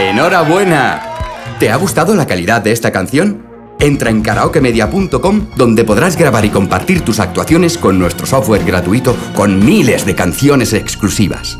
¡Enhorabuena! ¿Te ha gustado la calidad de esta canción? Entra en karaokemedia.com donde podrás grabar y compartir tus actuaciones con nuestro software gratuito con miles de canciones exclusivas.